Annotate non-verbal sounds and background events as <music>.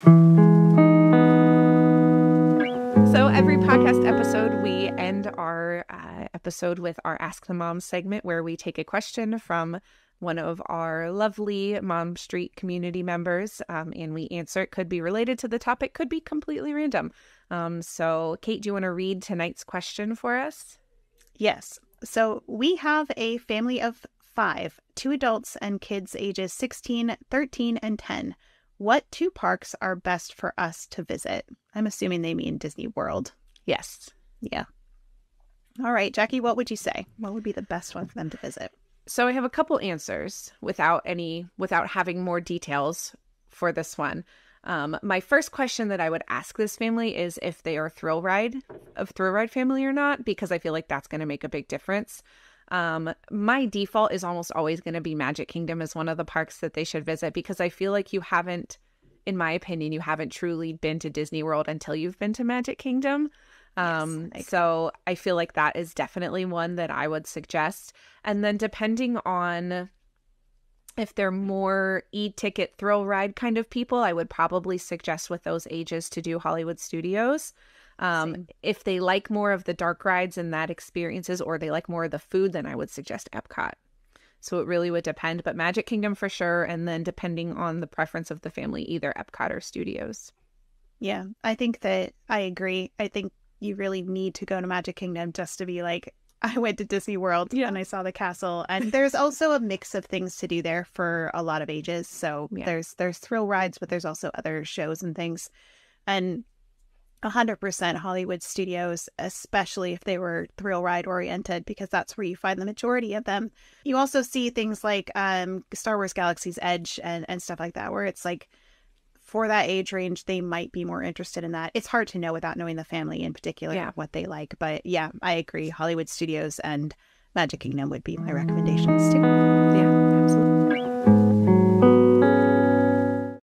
So every podcast episode, we end our uh, episode with our Ask the Mom segment, where we take a question from one of our lovely Mom Street community members, um, and we answer it. Could be related to the topic, could be completely random. Um, so, Kate, do you want to read tonight's question for us? Yes. So we have a family of five, two adults and kids ages 16, 13, and 10. What two parks are best for us to visit? I'm assuming they mean Disney World. Yes. Yeah. All right, Jacque, what would you say? What would be the best one for them to visit? So I have a couple answers without any without having more details for this one. Um, my first question that I would ask this family is if they are thrill ride of thrill ride family or not, because I feel like that's going to make a big difference. Um, my default is almost always going to be Magic Kingdom as one of the parks that they should visit because I feel like you haven't, in my opinion, you haven't truly been to Disney World until you've been to Magic Kingdom. Um, Yes, so I feel like that is definitely one that I would suggest. And then depending on if they're more e-ticket thrill ride kind of people, I would probably suggest with those ages to do Hollywood Studios. Um, if they like more of the dark rides and that experiences, or they like more of the food, then I would suggest Epcot. So it really would depend, but Magic Kingdom for sure, and then depending on the preference of the family, either Epcot or Studios. Yeah, I think that I agree. I think you really need to go to Magic Kingdom just to be like, <laughs> I went to Disney World Yeah. and I saw the castle. And there's also a mix of things to do there for a lot of ages. So Yeah. there's there's thrill rides, but there's also other shows and things. And 100% Hollywood studios, especially if they were thrill ride oriented, because that's where you find the majority of them. You also see things like um, Star Wars Galaxy's Edge and, and stuff like that, where it's like for that age range, they might be more interested in that. It's hard to know without knowing the family in particular Yeah. what they like. But yeah, I agree. Hollywood studios and Magic Kingdom would be my recommendations too. Yeah.